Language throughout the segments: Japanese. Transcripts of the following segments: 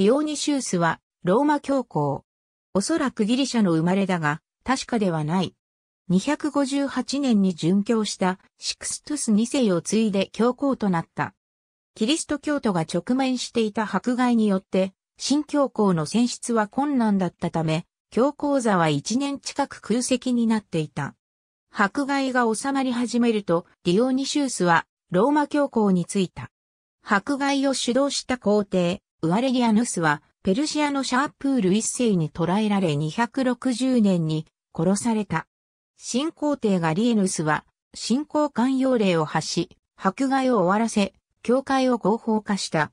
ディオニシウスはローマ教皇。おそらくギリシャの生まれだが、確かではない。258年に殉教したシクストゥス2世を継いで教皇となった。キリスト教徒が直面していた迫害によって、新教皇の選出は困難だったため、教皇座は1年近く空席になっていた。迫害が収まり始めると、ディオニシウスはローマ教皇に就いた。迫害を主導した皇帝、ウアレリアヌスは、ペルシアのシャープール一世に捕らえられ260年に殺された。新皇帝ガリエヌスは、新皇官用令を発し、迫害を終わらせ、教会を合法化した。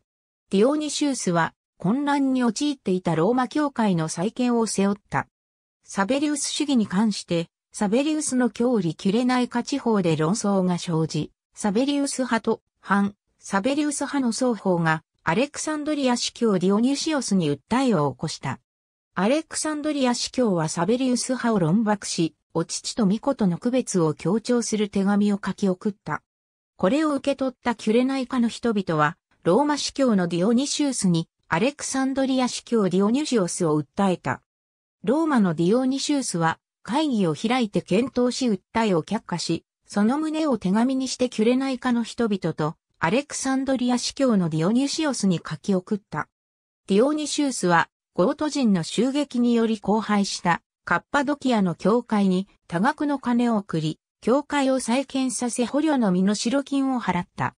ディオニシウスは、混乱に陥っていたローマ教会の再建を背負った。サベリウス主義に関して、サベリウスの教理キュレナイカ地方で論争が生じ、サベリウス派と反サベリウス派の双方がアレクサンドリア司教ディオニュシオスに訴えを起こした。アレクサンドリア司教はサベリウス派を論駁し、御父と御子との区別を強調する手紙を書き送った。これを受け取ったキュレナイカの人々は、ローマ司教のディオニシウスに、アレクサンドリア司教ディオニュシオスを訴えた。ローマのディオニシウスは、会議を開いて検討し訴えを却下し、その旨を手紙にしてキュレナイカの人々とアレクサンドリア司教のディオニシオスに書き送った。ディオニシウスは、ゴート人の襲撃により荒廃したカッパドキアの教会に多額の金を送り、教会を再建させ捕虜の身の代金を払った。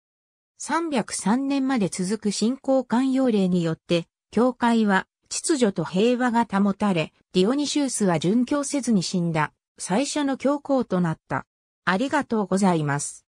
303年まで続く信仰官用令によって、教会は秩序と平和が保たれ、ディオニシウスは殉教せずに死んだ、最初の教皇となった。ありがとうございます。